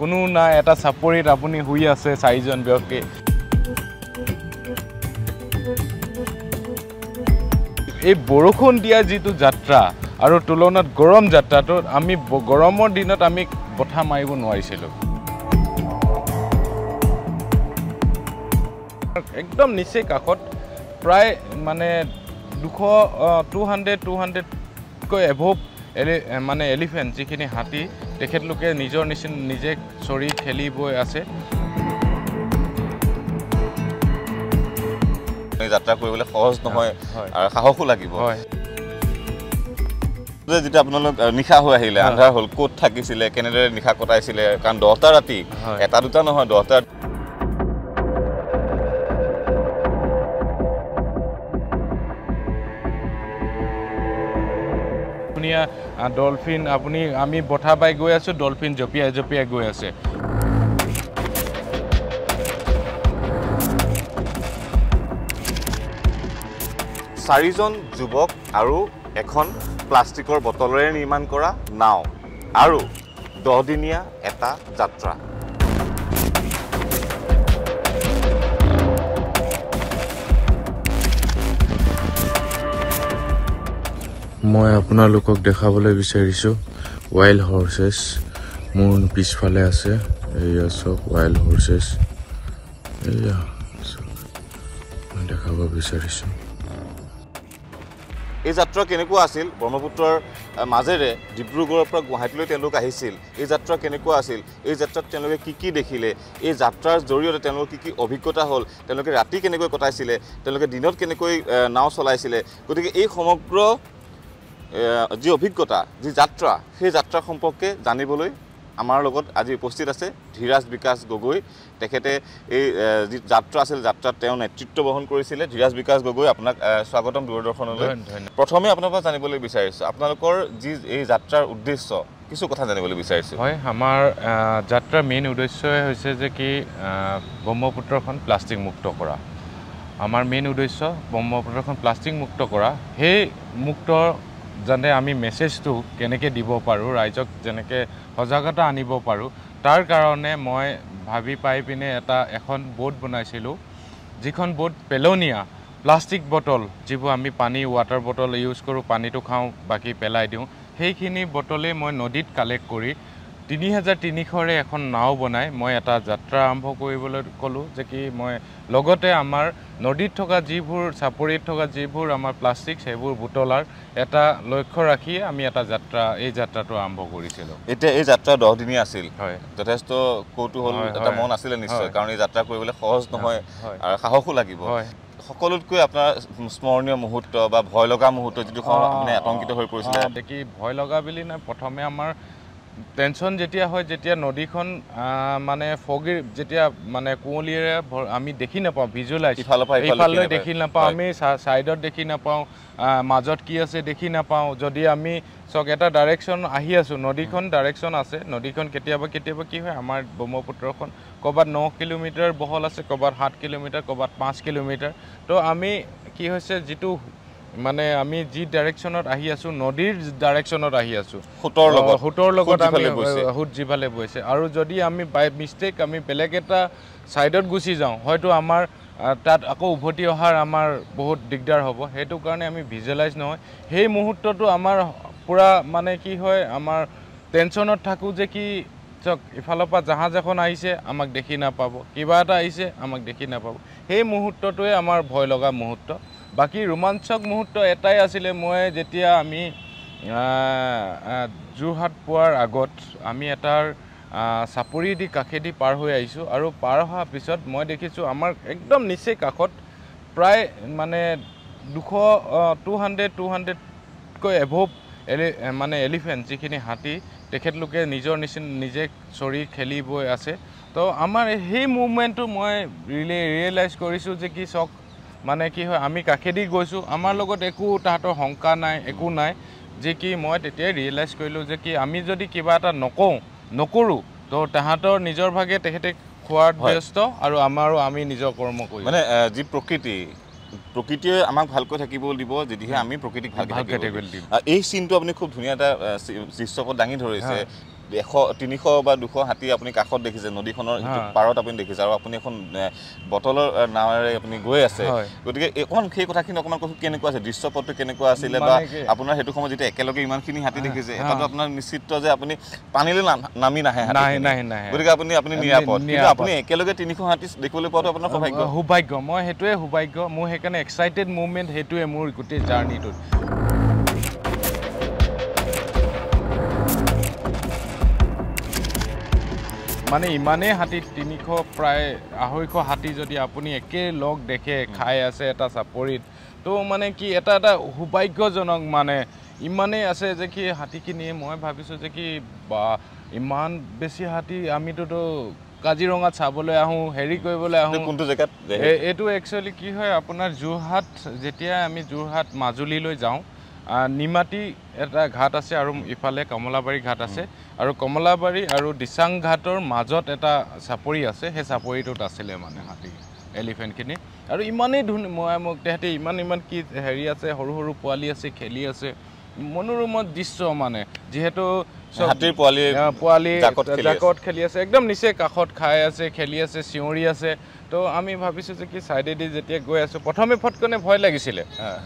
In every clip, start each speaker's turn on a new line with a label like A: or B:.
A: কোনো নাই এটা চাপৰিত আপুনি শুই আছে চাৰিজন ব্যক্তি। এই বৰষুণ দিয়া যিটো যাত্ৰা আৰু তুলনাত গৰম যাত্ৰাটো আমি গৰমৰ দিনত আমি বঠা মাৰিব নোৱাৰিছিলোঁ। একদম নিচেই কাষত প্ৰায় মানে দুশ টু হাণ্ড্ৰেড টু হাণ্ড্ৰেডকৈ এভভ এলি মানে এলিফেণ্ট যিখিনি হাতী তেখেতলোকে নিজৰ নিচিনা নিজে চৰি খেলি বৈ আছে
B: যাত্ৰা কৰিবলৈ সহজ নহয়
A: হয়
B: আৰু সাহসো লাগিব যে যেতিয়া আপোনালোক নিশা হৈ আহিলে। আন্ধাৰ হ'ল ক'ত থাকিছিলে কেনেদৰে নিশা কটাইছিলে কাৰণ দহটা ৰাতি। এটা দুটা নহয় দহটা
A: ডলফিন আপুনি আমি বঠা বাই গৈ আছোঁ ডলফিন জঁপিয়াই জঁপিয়াই গৈ আছে।
B: চাৰিজন যুৱক আৰু এখন প্লাষ্টিকৰ বটলেৰে নিৰ্মাণ কৰা নাও আৰু দহদিনীয়া এটা যাত্ৰা।
C: মই আপোনালোকক দেখাবলৈ বিচাৰিছোঁ ৱাইল্ড হৰ্চেছ মোৰ পিছফালে আছে এয়া চব ৱাইল্ড হৰ্চেছ এয়া মই দেখাব বিচাৰিছোঁ।
B: এই যাত্ৰা কেনেকুৱা আছিল? ব্ৰহ্মপুত্ৰৰ মাজেৰে ডিব্ৰুগড়ৰ পৰা গুৱাহাটীলৈ তেওঁলোক আহিছিল। এই যাত্ৰা কেনেকুৱা আছিল? এই যাত্ৰাত তেওঁলোকে কি কি দেখিলে? এই যাত্ৰাৰ জৰিয়তে তেওঁলোকৰ কি কি অভিজ্ঞতা হ'ল? তেওঁলোকে ৰাতি কেনেকৈ কটাইছিলে? তেওঁলোকে দিনত কেনেকৈ নাও চলাইছিলে? গতিকে এই সমগ্ৰ যি অভিজ্ঞতা যি যাত্ৰা সেই যাত্ৰা সম্পৰ্কে জানিবলৈ আমাৰ লগত আজি উপস্থিত আছে ধীৰাজ বিকাশ গগৈ। তেখেতে এই যি যাত্ৰা আছিল যাত্ৰাত তেওঁ নেতৃত্ব বহন কৰিছিলে। ধীৰাজ বিকাশ গগৈ আপোনাক স্বাগতম দূৰদৰ্শনলৈ। প্ৰথমে আপোনাৰ পৰা জানিবলৈ বিচাৰিছোঁ আপোনালোকৰ যি এই যাত্ৰাৰ উদ্দেশ্য কিছু কথা জানিবলৈ বিচাৰিছোঁ।
A: হয় আমাৰ যাত্ৰাৰ মেইন উদ্দেশ্যই হৈছে যে কি ব্ৰহ্মপুত্ৰখন প্লাষ্টিক মুক্ত কৰা। আমাৰ মেইন উদ্দেশ্য ব্ৰহ্মপুত্ৰখন প্লাষ্টিক মুক্ত কৰা। সেই মুক্ত যাতে আমি মেছেজটো কেনেকৈ দিব পাৰোঁ ৰাইজক যেনেকৈ সজাগতা আনিব পাৰোঁ তাৰ কাৰণে মই ভাবি পাই পিনে এটা এখন বোট বনাইছিলোঁ যিখন বোট পেলনীয়া প্লাষ্টিক বটল যিবোৰ আমি পানী ৱাটাৰ বটল ইউজ কৰোঁ পানীটো খাওঁ বাকী পেলাই দিওঁ সেইখিনি বটলেই মই নদীত কালেক্ট কৰি তিনি হাজাৰ তিনিশৰে এখন নাও বনাই মই এটা যাত্ৰা আৰম্ভ কৰিবলৈ ক'লোঁ যে কি মই লগতে আমাৰ নদীত থকা যিবোৰ চাপৰিত থকা যিবোৰ আমাৰ প্লাষ্টিক সেইবোৰ বুটলাৰ এটা লক্ষ্য ৰাখিয়ে আমি এটা যাত্ৰা এই যাত্ৰাটো আৰম্ভ কৰিছিলোঁ।
B: এতিয়া এই যাত্ৰা দহদিনীয়া আছিল।
A: হয়।
B: যথেষ্ট কৌতূহল এটা। মন আছিলে নিশ্চয়। কাৰণ এই যাত্ৰা কৰিবলৈ সহজ নহয়
A: হয়।
B: আৰু সাহসো লাগিব।
A: হয়।
B: সকলোতকৈ আপোনাৰ স্মৰণীয় মুহূৰ্ত বা ভয় লগা মুহূৰ্ত যিটো আতংকিত হৈ পৰিছিলে।
A: দেখি ভয় লগা বুলি নাই প্ৰথমে আমাৰ টেনশ্যন যেতিয়া হয় যেতিয়া নদীখন মানে ফগিৰ যেতিয়া মানে কুঁৱলীৰে আমি দেখি নাপাওঁ ভিজুৱেলাইজ এইফালে
B: দেখি।
A: নাপাওঁ। আমি ছাইডত দেখি নাপাওঁ মাজত কি আছে দেখি নাপাওঁ যদি আমি চাওক এটা ডাইৰেকশ্যন আহি আছোঁ নদীখন ডাইৰেকশ্যন আছে নদীখন কেতিয়াবা কেতিয়াবা কি হয় আমাৰ ব্ৰহ্মপুত্ৰখন ক'ৰবাত ন কিলোমিটাৰ বহল আছে ক'ৰবাত সাত কিলোমিটাৰ ক'ৰবাত পাঁচ কিলোমিটাৰ তো আমি কি হৈছে যিটো মানে আমি যি ডাইৰেকশ্যনত আহি আছোঁ নদীৰ ডাইৰেকশ্যনত আহি আছোঁ।
B: সোঁতৰ লগত।
A: সোঁতৰ লগত আমি। সোঁত যিফালে বৈছে। আৰু যদি আমি বাই মিষ্টেক আমি বেলেগ এটা ছাইডত গুচি যাওঁ হয়তো আমাৰ তাত আকৌ উভতি অহাৰ আমাৰ বহুত দিগদাৰ হ'ব। সেইটো কাৰণে আমি ভিজুৱেলাইজ নহয়। সেই মুহূৰ্তটো আমাৰ পূৰা মানে কি হয় আমাৰ টেনশ্যনত থাকোঁ যে কি চাওক ইফালৰ পৰা জাহাজ এখন আহিছে আমাক দেখি নাপাব। কিবা এটা আহিছে আমাক দেখি নাপাব। সেই মুহূৰ্তটোৱে আমাৰ ভয় লগা মুহূৰ্ত। বাকী ৰোমাঞ্চক মুহূৰ্ত এটাই আছিলে মই যেতিয়া আমি যোৰহাট পোৱাৰ আগত আমি এটাৰ চাপৰিদি কাষেদি পাৰ হৈ আহিছোঁ আৰু পাৰ হোৱাৰ পিছত মই দেখিছোঁ আমাৰ একদম নিচেই কাষত প্ৰায় মানে দুশ টু হাণ্ড্ৰেড টু হাণ্ড্ৰেডকৈ এভভ এলি মানে এলিফেণ্ট যিখিনি হাতী তেখেতলোকে নিজৰ নিচিনা নিজে চৰি খেলি বৈ আছে। তো আমাৰ সেই মুভমেণ্টটো মই ৰিয়েলাইজ কৰিছোঁ যে কি চাওক মানে কি হয় আমি কাষেদি গৈছোঁ আমাৰ লগত একো তাহাঁতৰ শংকা নাই একো নাই যে কি মই তেতিয়াই ৰিয়েলাইজ কৰিলোঁ যে কি আমি যদি কিবা এটা নকওঁ নকৰোঁ তো তাহাঁতৰ নিজৰ ভাগে তেখেতে খোৱাত। ব্যস্ত আৰু আমাৰো আমি নিজৰ কৰ্ম কৰিম
B: মানে যি প্ৰকৃতি প্ৰকৃতিয়ে আমাক ভালকৈ থাকিব দিব যদিহে আমি প্ৰকৃতিক ভালকৈ থাকিব
A: দিম।
B: এই চিনটো আপুনি খুব ধুনীয়া এটা দৃশ্যপট দাঙি ধৰিছে। এশ তিনিশ বা দুশ হাতী আপুনি কাষত দেখিছে নদীখনৰ। পাৰত আপুনি দেখিছে আৰু আপুনি এখন বটলৰ নাৱেৰে আপুনি গৈ আছে। গতিকে অকণমান সেই কথাখিনি অকণমান কওকচোন কেনেকুৱা আছে দৃশ্যপটটো কেনেকুৱা আছিলে বা আপোনাৰ সেইটো সময়ত যেতিয়া একেলগে ইমানখিনি হাতী দেখিছে। এটাতো আপোনাৰ নিশ্চিত যে আপুনি পানীলৈ নাম- নাহে। গতিকে আপুনি আপুনি নিৰাপদ কিন্তু। আপুনি একেলগে তিনিশ হাতী দেখিবলৈ পোৱাটো আপোনাৰ সৌভাগ্য
A: সৌভাগ্য মই সেইটোৱে সৌভাগ্য মোৰ সেইকাৰণে এক্সাইটেড মুভমেণ্ট সেইটোৱে মোৰ গোটেই জাৰ্ণিটোত মানে ইমানেই হাতী তিনিশ প্ৰায় আঢ়ৈশ হাতী যদি আপুনি একে লগ দেখে খাই আছে এটা চাপৰিত তো মানে কি এটা এটা সৌভাগ্যজনক মানে ইমানেই আছে যে কি হাতীখিনি মই ভাবিছোঁ যে কি বা ইমান বেছি হাতী আমিতোতো কাজিৰঙাত চাবলৈ আহোঁ হেৰি কৰিবলৈ আহোঁ।
B: কোনটো জেগাত?
A: এইটো একচুৱেলি কি হয় আপোনাৰ যোৰহাট যেতিয়া আমি যোৰহাট মাজুলীলৈ যাওঁ নিমাতী এটা ঘাট আছে আৰু ইফালে কমলাবাৰী ঘাট আছে। আৰু কমলাবাৰী আৰু দিচাং ঘাটৰ মাজত এটা চাপৰি আছে সেই চাপৰিটোত আছিলে মানে হাতী এলিফেণ্টখিনি। আৰু ইমানেই ধুনীয়া মই মোক তেহেঁতি ইমান ইমান কি হেৰি আছে সৰু সৰু পোৱালি আছে খেলি আছে। মনোৰমত দৃশ্য মানে যিহেতু
B: পোৱালি জাকত খেলি আছে।
A: জাকত খেলি আছে একদম নিচে কাষত খাই আছে খেলি আছে চিঞৰি আছে। তো আমি ভাবিছোঁ যে কি ছাইডেদি যেতিয়া গৈ আছোঁ প্ৰথমে ফটকনে ভয় লাগিছিলে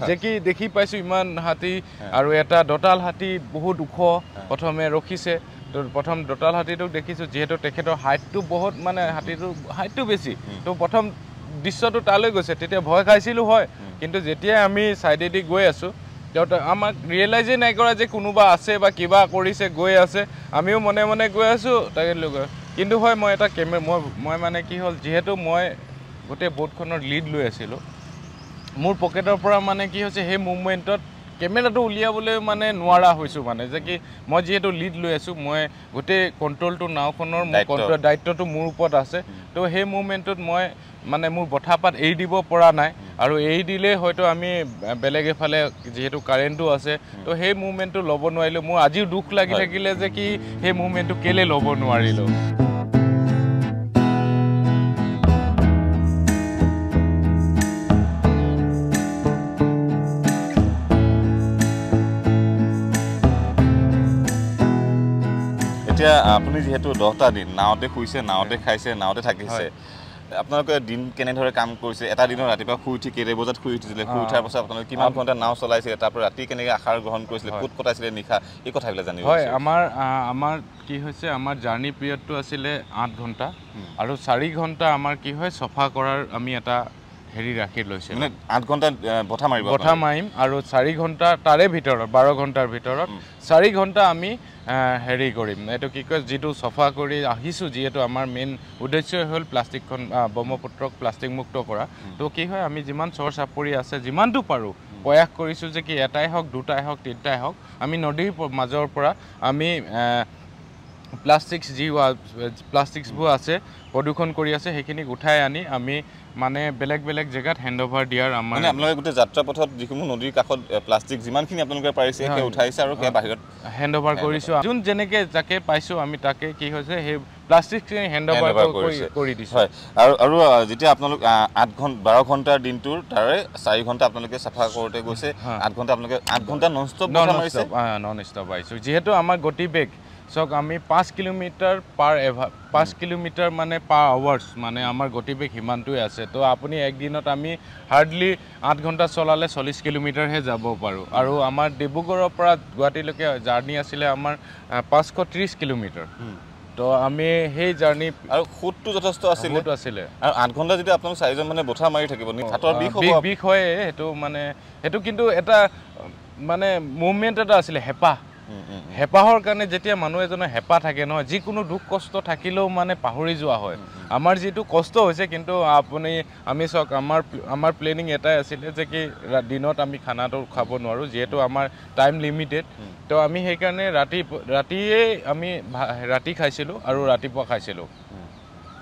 A: যে কি দেখি পাইছোঁ ইমান হাতী আৰু এটা দঁতাল হাতী বহুত ওখ প্ৰথমে ৰখিছে। তো প্ৰথম দঁতাল হাতীটোক দেখিছোঁ যিহেতু তেখেতৰ হাইটটো বহুত মানে হাতীটোৰ হাইটটো বেছি। তো প্ৰথম দৃশ্যটো তালৈ গৈছে তেতিয়া ভয় খাইছিলোঁ হয়। কিন্তু যেতিয়াই আমি ছাইডেদি গৈ আছোঁ তেওঁ আমাক ৰিয়েলাইজেই নাই কৰা যে কোনোবা আছে বা কিবা কৰিছে গৈ আছে। আমিও মনে মনে গৈ আছোঁ। তাকে লৈ- কিন্তু হয় মই এটা কেমে মই মই মানে কি হ'ল যিহেতু মই গোটেই ব'টখনৰ লিড লৈ আছিলোঁ মোৰ পকেটৰ পৰা মানে কি হৈছে সেই মুভমেণ্টত কেমেৰাটো উলিয়াবলৈ মানে নোৱাৰা হৈছোঁ মানে যে কি মই যিহেতু লিড লৈ আছোঁ মই গোটেই কণ্ট্ৰলটো নাওখনৰ। কণ্ট্ৰল দায়িত্বটো মোৰ ওপৰত আছে। তো সেই মুভমেণ্টটোত মই মানে মোৰ বঠাপাত এৰি দিব পৰা নাই আৰু এৰি দিলেই হয়তো আমি বেলেগ এফালে যিহেতু কাৰেণ্টটো আছে তো সেই মুভমেণ্টটো ল'ব নোৱাৰিলোঁ। মোৰ আজিও দুখ লাগি। থাকিলে যে কি সেই মুভমেণ্টটো কেলৈ ল'ব নোৱাৰিলোঁ।
B: আপুনি যিহেতু দহটা দিন নাৱতে শুইছে নাৱতে খাইছে নাৱতে থাকিছে। আপোনালোকে দিন কেনেদৰে কাম কৰিছে এটা দিনত ৰাতিপুৱা শুই উঠি কেইটা বজাত শুই উঠিছিলে শুই উঠাৰ পাছত আপোনালোকে কিমান ঘণ্টা নাও চলাইছিলে তাৰপৰা ৰাতি কেনেকৈ আহাৰ গ্ৰহণ কৰিছিলে ক'ত কটাইছিলে নিশা এই কথাবিলাক জানিব
A: হয়। আমাৰ আমাৰ কি হৈছে আমাৰ জাৰ্ণি পিৰিয়ডটো আছিলে আঠ ঘণ্টা আৰু চাৰি ঘণ্টা আমাৰ কি হয় চফা কৰাৰ আমি এটা হেৰি ৰাখি লৈছিলোঁ
B: মানে আঠ ঘণ্টা বঠা মাৰিব
A: কথা মাৰিম আৰু চাৰি ঘণ্টা তাৰে ভিতৰত বাৰ ঘণ্টাৰ ভিতৰত চাৰি ঘণ্টা আমি হেৰি কৰিম। এইটো কি কয় যিটো চফা কৰি আহিছোঁ যিহেতু আমাৰ মেইন উদ্দেশ্যই হ'ল প্লাষ্টিকখন ব্ৰহ্মপুত্ৰক প্লাষ্টিক মুক্ত কৰা। তো কি হয় আমি যিমান চৰ চাপৰি আছে যিমানটো পাৰোঁ প্ৰয়াস কৰিছোঁ যে কি এটাই হওক দুটাই হওক তিনিটাই হওক আমি নদীৰ মাজৰ পৰা আমি প্লাষ্টিকছ যি প্লাষ্টিকছবোৰ আছে প্ৰদূষণ কৰি আছে সেইখিনিক উঠাই আনি আমি মানে বেলেগ বেলেগ জেগাত হেণ্ড অভাৰ দিয়াৰ আমাৰ
B: মানে আপোনালোকে গোটেই যাত্ৰা পথত যিসমূহ নদীৰ কাষত প্লাষ্টিক যিমানখিনি আপোনালোকে পাৰিছে সেই উঠাইছে আৰু সেয়া বাহিৰত
A: হেণ্ড অভাৰ কৰিছোঁ। যোন যেনেকৈ যাকে পাইছোঁ আমি তাকে কি হৈছে সেই প্লাষ্টিকখিনি হেণ্ড অভাৰ কৰি দিছোঁ।
B: হয়। আৰু আৰু যেতিয়া আপোনালোক আঠ ঘণ্টা বাৰ ঘণ্টাৰ দিনটোৰ তাৰে চাৰি ঘণ্টা আপোনালোকে চাফা কৰোঁতে গৈছে। আঠ ঘণ্টা আপোনালোকে আঠ ঘণ্টা non stop
A: non stop non stop আহিছোঁ। যিহেতু আমাৰ গতিবেগ চাওক আমি পাঁচ কিলোমিটাৰ পাৰ এভা পাঁচ কিলোমিটাৰ মানে পাৰ আৱাৰ্ছ মানে আমাৰ গতিবেগ সিমানটোৱে আছে। তো আপুনি একদিনত আমি হাৰ্ডলি আঠ ঘণ্টা চলালে চল্লিছ কিলোমিটাৰহে যাব পাৰোঁ। আৰু আমাৰ ডিব্ৰুগড়ৰ পৰা গুৱাহাটীলৈকে জাৰ্ণি আছিলে আমাৰ পাঁচশ ত্ৰিছ কিলোমিটাৰ। তো আমি সেই জাৰ্ণি
B: আৰু সোঁতটো যথেষ্ট আছিলে।
A: বহুত আছিলে।
B: আৰু আঠ ঘণ্টা যেতিয়া আপোনালোক চাৰিজন মানে বঠা মাৰি থাকিব হাতৰ বিষ
A: বিষ হয় সেইটো মানে সেইটো কিন্তু এটা মানে মুভমেণ্ট এটা আছিলে হেঁপাহ। হেঁপাহৰ কাৰণে যেতিয়া মানুহ এজনৰ হেঁপাহ থাকে নহয় যিকোনো দুখ কষ্ট থাকিলেও মানে পাহৰি যোৱা হয়। আমাৰ যিটো কষ্ট হৈছে কিন্তু আপুনি আমি চাওক আমাৰ আমাৰ প্লেনিং এটাই আছিলে যে কি দিনত আমি খানাটো খাব নোৱাৰোঁ যিহেতু আমাৰ টাইম লিমিটেড তো আমি সেইকাৰণে ৰাতি ৰাতিয়েই আমি ৰাতি খাইছিলোঁ আৰু ৰাতিপুৱা খাইছিলোঁ।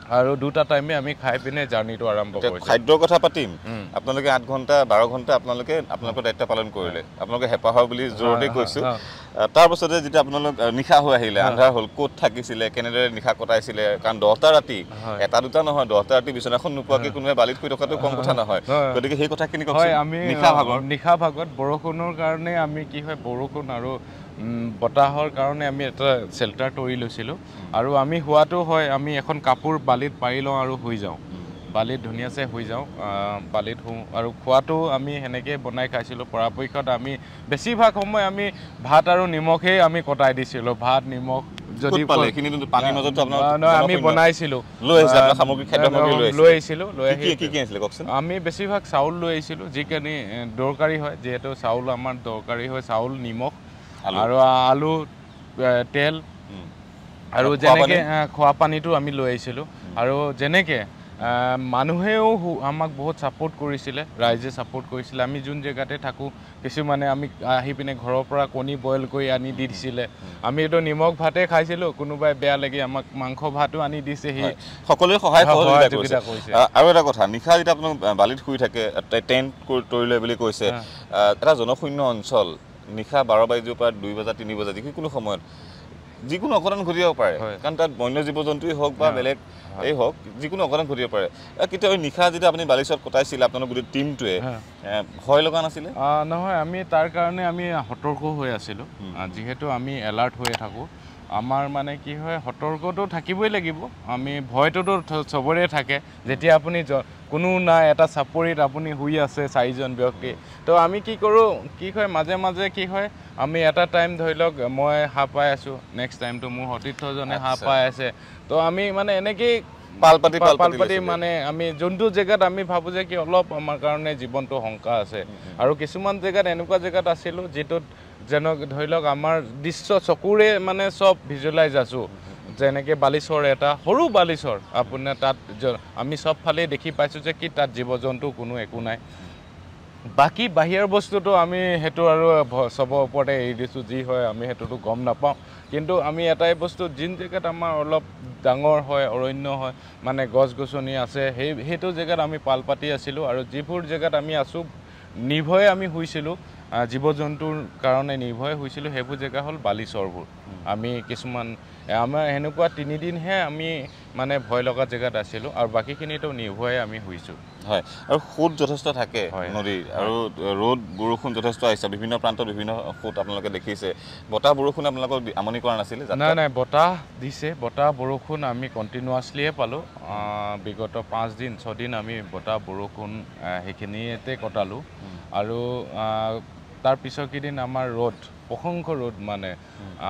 A: আৰু দুটা টাইমে আমি খাই পিনে জাৰ্ণিটো আৰম্ভ কৰিছোঁ।
B: খাদ্যৰ কথা পাতিম। আপোনালোকে আঠ ঘণ্টা বাৰ ঘণ্টা আপোনালোকে আপোনালোকৰ দায়িত্ব পালন কৰিলে। আপোনালোকে হেঁপাহৰ বুলি জোৰতে কৈছোঁ।
A: হয়।
B: আহ, তাৰ পাছতে যেতিয়া আপোনালোক নিশা হৈ আহিলে আন্ধাৰ হ'ল ক'ত থাকিছিলে কেনেদৰে নিশা কটাইছিলে কাৰণ দহটা ৰাতি। এটা দুটা নহয় দহটা ৰাতি বিচনাখন নোপোৱাকৈ কোনোবাই বালিত শুই থকাটো কম কথা নহয়।
A: হয়।
B: গতিকে সেই কথাখিনি
A: হয় আমি
B: নিশা ভাগৰ
A: নিশা ভাগত বৰষুণৰ কাৰণে আমি কি হয় বৰষুণ আৰু বতাহৰ কাৰণে আমি এটা চেল্টাৰ তৰি লৈছিলোঁ। আৰু আমি শোৱাটো হয় আমি এখন কাপোৰ বালিত পাৰি লওঁ আৰু শুই যাওঁ। বালিত ধুনীয়াছে শুই যাওঁ বালিত শুওঁ। আৰু খোৱাটো আমি সেনেকৈ বনাই খাইছিলোঁ। পৰাপক্ষত আমি বেছিভাগ সময় আমি ভাত আৰু নিমখেই আমি কটাই দিছিলোঁ। ভাত নিমখ যদি আমি। বনাইছিলোঁ।
B: লৈ আহিছিলে লৈ
A: আহি আমি বেছিভাগ চাউল লৈ আহিছিলোঁ যিখিনি দৰকাৰী হয় যিহেতু চাউল আমাৰ দৰকাৰী হয় চাউল নিমখ। আৰু আলু তেল। আৰু যেনেকৈ? খোৱা পানীটো আমি লৈ আহিছিলোঁ। আৰু যেনেকৈ মানুহেও আমাক বহুত ছাপোৰ্ট কৰিছিলে ৰাইজে ছাপোৰ্ট কৰিছিলে। আমি যোন জেগাতে থাকোঁ কিছুমানে আমি আহি পিনে ঘৰৰ পৰা কণী বইল কৰি আনি দি দিছিলে। আমি এইটো নিমখ ভাতে খাইছিলোঁ কোনোবাই বেয়া লাগি আমাক মাংস ভাতো আনি দিছেহি।
B: হয়। সকলোৱে সহায়
A: হয়,
B: সহযোগিতা কৰিছে। আৰু এটা কথা নিশা যেতিয়া আপোনাক আ, বালিত শুই থাকে টেণ্ট কৰি- তৰি লয় বুলি কৈছে এটা জনশূন্য অঞ্চল নিশা বাৰ বাজিৰ পৰা দুই বজা তিনি বজা যিকোনো সময়ত যিকোনো অঘটন ঘটিব পাৰে। কাৰণ তাত বন্য জীৱ জন্তুৱেই হওক বা। বেলেগ এই হওক যিকোনো অঘটন ঘটিব পাৰে। কেতিয়াবা নিশা যেতিয়া আপুনি বালিচৰত কটাইছিলে আপোনালোক গোটেই টিমটোৱে ভয় লগা নাছিলে?
A: নহয় আমি তাৰ কাৰণে আমি সতৰ্ক হৈ আছিলোঁ। যিহেতু আমি এলাৰ্ট হৈয়ে থাকোঁ। আমাৰ মানে কি হয় সতৰ্কটো থাকিবই লাগিব। আমি ভয়টোতো চবৰে থাকে। যেতিয়া আপুনি কোনো নাই এটা চাপৰিত আপুনি শুই আছে চাৰিজন ব্যক্তি তো আমি কি কৰোঁ কি হয় মাজে মাজে কি হয় আমি এটা টাইম ধৰি লওক মই সাৰ পাই আছোঁ নেক্সট টাইমটো মোৰ সতীৰ্থজনে
B: আচ্ছা।
A: পাই আছে। তো আমি মানে এনেকেই
B: পাল পাতি পাল পাতি।
A: মানে আমি যোনটো জেগাত আমি ভাবোঁ যে কি অলপ আমাৰ কাৰণে জীৱনটো শংকা আছে। আৰু কিছুমান জেগাত এনেকুৱা জেগাত আছিলোঁ যিটোত যেন ধৰি লওক আমাৰ দৃশ্য চকুৰে মানে চব ভিজুৱেলাইজ আছোঁ। যেনেকৈ বালিচৰ এটা সৰু বালিচৰ আপোনাৰ তাত আমি চব ফালেই দেখি পাইছোঁ যে কি তাত জীৱ জন্তু কোনো একো নাই। বাকী বাহিৰৰ বস্তুটো আমি সেইটো আৰু চবৰ ওপৰতে এৰি দিছোঁ যি হয় আমি সেইটোতো গম নাপাওঁ। কিন্তু আমি এটাই বস্তু যোন জেগাত আমাৰ অলপ ডাঙৰ হয় অৰণ্য হয় মানে গছ গছনি আছে সেই সেইটো জেগাত আমি পাল পাতি আছিলোঁ আৰু যিবোৰ জেগাত আমি আছোঁ নিৰ্ভয়ে আমি শুইছিলোঁ। জীৱ জন্তুৰ কাৰণে নিৰ্ভয়ে শুইছিলোঁ সেইবোৰ জেগা হ'ল বালিচৰবোৰ। আমি কিছুমান আমাৰ সেনেকুৱা তিনিদিনহে আমি মানে ভয় লগা জেগাত আছিলোঁ আৰু বাকীখিনিতো নিৰ্ভয়ে আমি শুইছোঁ
B: হয় আৰু সোঁত যথেষ্ট থাকে। নদীৰ আৰু ৰ'দ বৰষুণ যথেষ্ট আহিছে। বিভিন্ন প্ৰান্তত বিভিন্ন সোঁত আপোনালোকে দেখিছে। বতাহ বৰষুণে আপোনালোকক আমনি কৰা নাছিলে?
A: নাই নাই বতাহ দিছে। বতাহ বৰষুণ আমি কণ্টিনিউৱাছলিয়ে পালোঁ। বিগত পাঁচদিন ছদিন আমি বতাহ বৰষুণ সেইখিনিতে কটালোঁ। আৰু তাৰ পিছৰ কেইদিন আমাৰ ৰ'দ প্ৰশংস ৰ'দ মানে।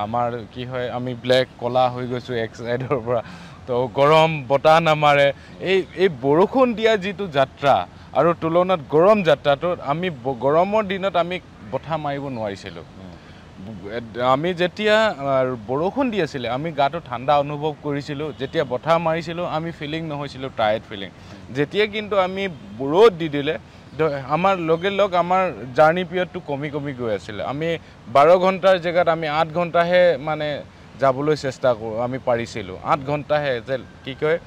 A: আমাৰ কি হয় আমি ব্লেক ক'লা হৈ গৈছোঁ এক ছাইডৰ পৰা। তো গৰম বতাহ নামাৰে। এই এই বৰষুণ দিয়া যিটো যাত্ৰা আৰু তুলনাত গৰম যাত্ৰাটোত আমি গৰমৰ দিনত আমি বঠা মাৰিব নোৱাৰিছিলোঁ। আমি যেতিয়া বৰষুণ দি আছিলে আমি গাটো ঠাণ্ডা অনুভৱ কৰিছিলোঁ। যেতিয়া বতাহ মাৰিছিলোঁ আমি ফিলিং নহৈছিলোঁ টায়াৰ্ড ফিলিং যেতিয়া কিন্তু আমি ৰ'দ দি দিলে আমাৰ লগে লগ আমাৰ জাৰ্ণি পিৰিয়ডটো কমি কমি গৈ আছিলে। আমি বাৰ ঘণ্টাৰ জেগাত আমি আঠ ঘণ্টাহে মানে যাবলৈ চেষ্টা কৰোঁ আমি পাৰিছিলোঁ। আঠ ঘণ্টাহে যে কি কয়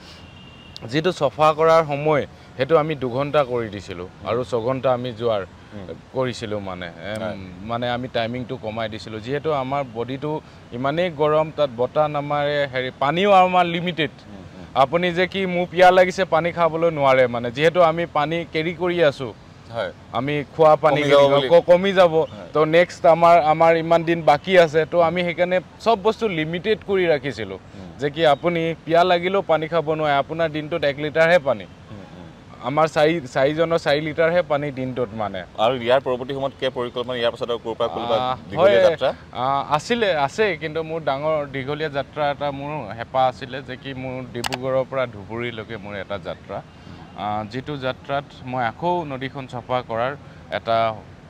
A: যিটো চফা কৰাৰ সময় সেইটো আমি দুঘণ্টা কৰি দিছিলোঁ আৰু ছঘণ্টা আমি যোৱাৰ কৰিছিলোঁ মানে। মানে আমি টাইমিংটো কমাই দিছিলোঁ। যিহেতু আমাৰ বডিটো ইমানেই গৰম তাত বতাহ নামাৰে হেৰি পানীও আমাৰ লিমিটেড আপুনি যে কি মোৰ পিয়াহ লাগিছে পানী খাবলৈ নোৱাৰে মানে যিহেতু আমি পানী কেৰি কৰি আছোঁ।
B: হয়।
A: আমি খোৱা পানী
B: যাব
A: কমি যাব। তো নেক্সট আমাৰ আমাৰ ইমান দিন বাকী আছে তো আমি সেইকাৰণে চব বস্তু লিমিটেড কৰি ৰাখিছিলোঁ। যে কি আপুনি পিয়াহ লাগিলেও পানী খাব নোৱাৰে আপোনাৰ দিনটোত এক লিটাৰহে পানী। আমাৰ চাৰি চাৰিজনৰ চাৰি লিটাৰহে পানী দিনটোত মানে।
B: আৰু ইয়াৰ পৰৱৰ্তী সময়ত কে পৰিকল্পনা ইয়াৰ পাছত ক'ৰ পৰা কোনোবা
A: আছিলে আছে কিন্তু মোৰ ডাঙৰ দীঘলীয়া যাত্ৰা এটা মোৰ হেঁপাহ আছিলে যে কি মোৰ ডিব্ৰুগড়ৰ পৰা ধুবুৰীলৈকে মোৰ এটা যাত্ৰা। যিটো যাত্ৰাত মই আকৌ নদীখন চাফা কৰাৰ এটা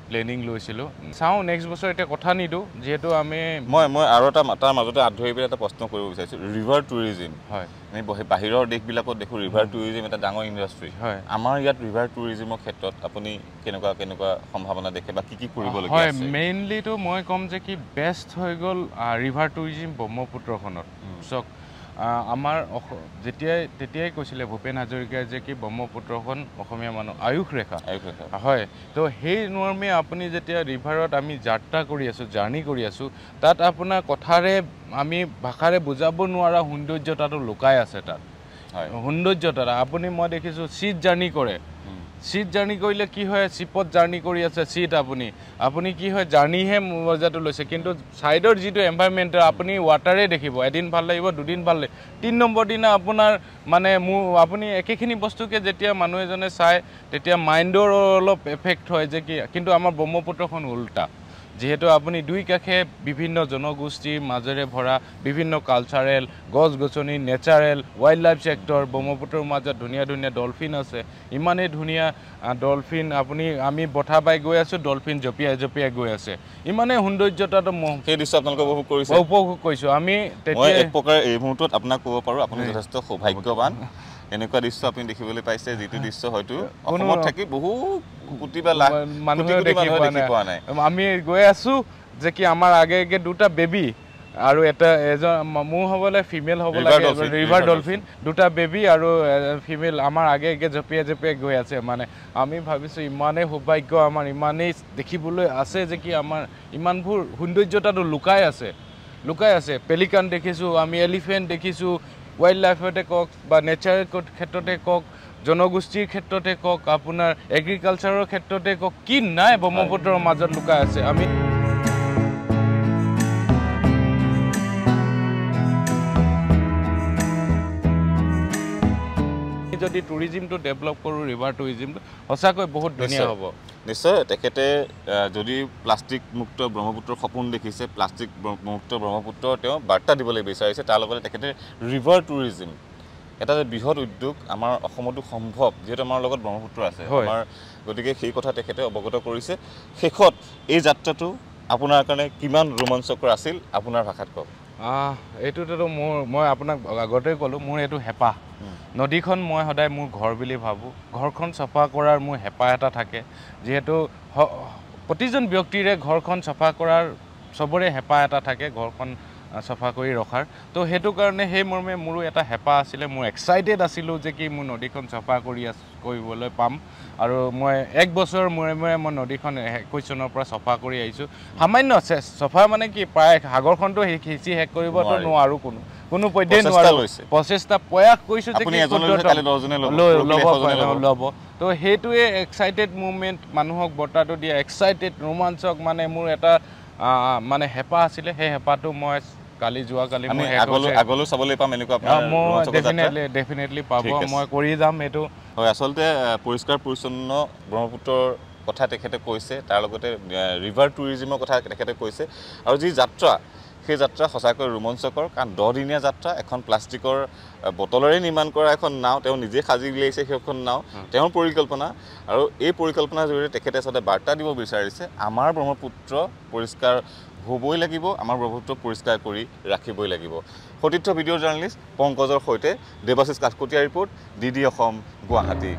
A: প্লেনিং লৈছিলোঁ। চাওঁ নেক্সট বছৰ এতিয়া কথা নিদিওঁ যিহেতু আমি
B: মই মই আৰু এটা তাৰ মাজতে আঁত ধৰি পেলাই এটা প্ৰশ্ন কৰিব বিচাৰিছোঁ। ৰিভাৰ টুৰিজিম
A: হয়।
B: আমি বহি- বাহিৰৰ দেশবিলাকত দেখোঁ ৰিভাৰ টুৰিজিম এটা ডাঙৰ ইণ্ডাষ্ট্ৰী
A: হয়।
B: আমাৰ ইয়াত ৰিভাৰ টুৰিজিমৰ ক্ষেত্ৰত আপুনি কেনেকুৱা কেনেকুৱা সম্ভাৱনা দেখে বা কি কি কৰিবলগীয়া
A: হয়
B: আছে?
A: মেইনলিটো মই ক'ম যে কি বেষ্ট হৈ গ'ল ৰিভাৰ টুৰিজিম ব্ৰহ্মপুত্ৰখনত। চাওক আমাৰ অস- যেতিয়াই তেতিয়াই কৈছিলে ভূপেন হাজৰিকাই যে কি ব্ৰহ্মপুত্ৰখন অসমীয়া মানুহ আয়ুস ৰেখা। হয়। তো সেই নৰ্মে আপুনি যেতিয়া ৰিভাৰত আমি যাত্ৰা কৰি আছোঁ জাৰ্ণি কৰি আছোঁ তাত আপোনাৰ কথাৰে আমি ভাষাৰে বুজাব নোৱাৰা সৌন্দৰ্যতাটো লুকাই আছে তাত। সৌন্দৰ্যতা আপুনি মই দেখিছোঁ চিট জাৰ্ণি কৰে। চিট জাৰ্ণি কৰিলে কি হয়? চিপত জাৰ্ণি কৰি আছে চিট আপুনি। আপুনি কি হয়? জাৰ্ণিহে মজাটো লৈছে। কিন্তু ছাইডৰ যিটো এনভাইৰমেণ্ট আপুনি ৱাটাৰে দেখিব। এদিন ভাল লাগিব দুদিন ভাল লাগিব। তিনি নম্বৰ দিনা আপোনাৰ মানে মোৰ আপুনি একেখিনি বস্তুকে যেতিয়া মানুহ এজনে চায় তেতিয়া মাইণ্ডৰ অলপ এফেক্ট হয় যে কি কিন্তু আমাৰ ব্ৰহ্মপুত্ৰখন উল্টা। যিহেতু আপুনি দুই কাষে বিভিন্ন জনগোষ্ঠীৰ মাজেৰে ভৰা বিভিন্ন কালচাৰেল গছ গছনি নেচাৰেল ৱাইল্ড লাইফ ছেক্টৰ ব্ৰহ্মপুত্ৰৰ মাজত ধুনীয়া ধুনীয়া ডলফিন আছে। ইমানেই ধুনীয়া ডলফিন আপুনি আমি বঠা বাই গৈ আছোঁ ডলফিন জঁপিয়াই জঁপিয়াই গৈ আছে। ইমানেই সৌন্দৰ্যতাটো
B: সেই দৃশ্য আপোনালোকে উপভোগ কৰিছে।
A: উপভোগ কৰিছোঁ। আমি তেতিয়া
B: এক প্ৰকাৰে এই মুহূৰ্তত আপোনাক ক'ব পাৰোঁ আপুনি যথেষ্ট সৌভাগ্যৱান। এনেকুৱা দৃশ্য আপুনি দেখিবলৈ পাইছে যিটো দৃশ্য হয়তো অসমত থাকি বহু কোটি বা লাখ কোটি
A: দেখি
B: মানুহে
A: পোৱা নাই। আমি গৈ আছোঁ যে কি আমাৰ আগে আগে দুটা বেবী আৰু এটা এজন মোৰ হ'বলৈ ফিমেল হ'ব লাগে ৰিভাৰ ডলফিন দুটা বেবী আৰু ফিমেল আমাৰ আগে আগে জঁপিয়াই জঁপিয়াই গৈ আছে মানে। আমি ভাবিছোঁ ইমানেই সৌভাগ্য আমাৰ ইমানেই দেখিবলৈ আছে যে কি আমাৰ ইমানবোৰ সৌন্দৰ্যতাটো লুকাই আছে লুকাই আছে। পেলিকান দেখিছোঁ আমি এলিফেণ্ট দেখিছোঁ ৱাইল্ড লাইফতে কওক বা নেচাৰেল ক্ষেত্ৰতে কওক জনগোষ্ঠীৰ ক্ষেত্ৰতে কওক আপোনাৰ এগ্ৰিকালচাৰৰ ক্ষেত্ৰতে কওক কি নাই ব্ৰহ্মপুত্ৰৰ মাজত লুকাই আছে আমি যদি টুৰিজিমটো ডেভেলপ কৰোঁ ৰিভাৰ টুৰিজিমটো সঁচাকৈ বহুত ধুনীয়া। হ'ব।
B: নিশ্চয় তেখেতে যদি প্লাষ্টিক মুক্ত ব্ৰহ্মপুত্ৰৰ সপোন দেখিছে প্লাষ্টিক মুক্ত ব্ৰহ্মপুত্ৰ তেওঁ বাৰ্তা দিবলৈ বিচাৰিছে তাৰ লগতে তেখেতে ৰিভাৰ টুৰিজিম এটা যে বৃহৎ উদ্যোগ আমাৰ অসমতো সম্ভৱ যিহেতু আমাৰ লগত ব্ৰহ্মপুত্ৰ আছে। আমাৰ গতিকে সেই কথা তেখেতে অৱগত কৰিছে। শেষত এই যাত্ৰাটো আপোনাৰ কাৰণে কিমান ৰোমাঞ্চকৰ আছিল আপোনাৰ ভাষাত কওক।
A: এইটোতো মোৰ মই আপোনাক আগতেই ক'লোঁ মোৰ এইটো হেঁপাহ। নদীখন মই সদায় মোৰ ঘৰ বুলি ভাবোঁ। ঘৰখন চফা কৰাৰ মোৰ হেঁপাহ এটা থাকে। যিহেতু প্ৰতিজন ব্যক্তিৰে ঘৰখন চফা কৰাৰ চবৰে হেঁপাহ এটা থাকে। ঘৰখন চফা কৰি ৰখাৰ। তো সেইটো কাৰণে সেই মৰ্মে মোৰো এটা হেঁপাহ আছিলে মোৰ এক্সাইটেড আছিলোঁ যে কি মোৰ নদীখন চফা কৰি কৰিবলৈ পাম। আৰু মই এক বছৰৰ মূৰে মূৰে মই নদীখন একৈছ চনৰ পৰা চফা কৰি আহিছোঁ। সামান্য চফা মানে কি প্ৰায় সাগৰখনটো সিঁচি শেষ কৰিবতো
B: নোৱাৰি।
A: কোনো। কোনো পধ্যেই নোৱাৰোঁ। প্ৰচেষ্টা প্ৰয়াস কৰিছোঁ যে
B: ল'ব।
A: তো সেইটোৱে এক্সাইটেড মুভমেণ্ট মানুহক বঁটাটো দিয়া এক্সাইটেড ৰোমাঞ্চক মানে মোৰ এটা মানে হেঁপাহ আছিলে। সেই হেঁপাহটো মই কালি যোৱাকালি
B: আমি
A: মোৰ শেষ
B: আগলৈ চাবলৈ পাম এনেকুৱা আপোনাৰ
A: মই? ডেফিনেটলি ডেফিনেটলি পাব। মই কৰি যাম এইটো।
B: হয় আচলতে পৰিষ্কাৰ পৰিচ্ছন্ন ব্ৰহ্মপুত্ৰৰ কথা তেখেতে কৈছে তাৰ লগতে ৰিভাৰ টুৰিজিমৰ কথা তেখেতে কৈছে। আৰু যি যাত্ৰা সেই যাত্ৰা সঁচাকৈ ৰোমাঞ্চকৰ কাৰণ দহদিনীয়া যাত্ৰা এখন প্লাষ্টিকৰ বটলেৰে নিৰ্মাণ কৰা এখন নাও তেওঁ নিজে সাজি উলিয়াইছে সেইখন নাও তেওঁৰ পৰিকল্পনা। আৰু এই পৰিকল্পনাৰ জৰিয়তে তেখেতে আচলতে বাৰ্তা দিব বিচাৰিছে আমাৰ ব্ৰহ্মপুত্ৰ পৰিষ্কাৰ হ'বই লাগিব আমাৰ ব্ৰহ্মপুত্ৰ পৰিষ্কাৰ কৰি ৰাখিবই লাগিব। সতীৰ্থ ভিডিঅ' জাৰ্নেলিষ্ট পংকজৰ সৈতে Debashish Kathkotiya report D D Assam Guwahati.